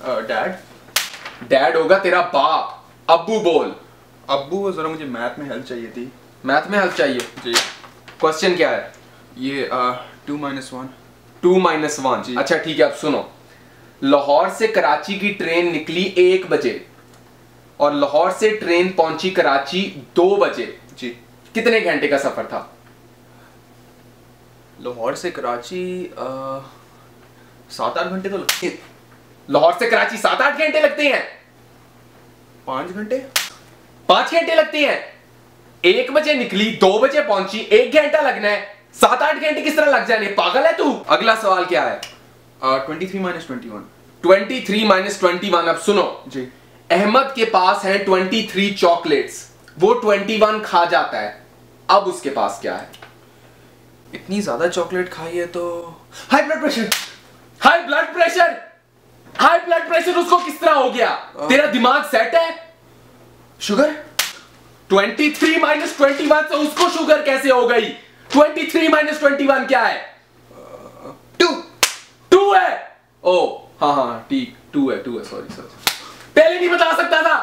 Dad dad होगा तेरा बाप। अब्बू बोल। अब्बू जरा मुझे मैथ में हेल्प चाहिए थी। मैथ में हेल्प चाहिए? जी। क्वेश्चन क्या है? ये two minus one two minus one जी। अच्छा ठीक है अब सुनो। लाहौर से कराची की ट्रेन निकली एक बजे और लाहौर से ट्रेन पहुँची कराची दो बजे। जी। कितने घंटे का सफ़र था? लाहौर से कराची सात आठ घंटे तो लगते लाहौर से कराची सात आठ घंटे लगते हैं। पाँच घंटे? पाँच घंटे लगते हैं। एक बजे निकली दो बजे पहुँची एक घंटा लगना है। सात आठ घंटे किस तरह लग जाने? पागल है तू? अगला सवाल क्या है? Twenty three minus twenty one twenty three minus twenty one अब सुनो। जी। अहमद के पास है ट्वेंटी थ्री चॉकलेट्स वो ट्वेंटी वन खा जाता है। अब उसके पास क्या है? इतनी ज़्यादा चॉकलेट खाई है तो high blood pressure high blood pressure high blood pressure उसको किस तरह हो गया? तेरा दिमाग सेट है? शुगर 23 माइनस ट्वेंटी वन से उसको शुगर कैसे हो गई? 23 थ्री माइनस ट्वेंटी वन क्या है? टू टू है। ओ हाँ हाँ ठीक। टू है टू है सॉरी सॉरी पहले नहीं बता सकता था।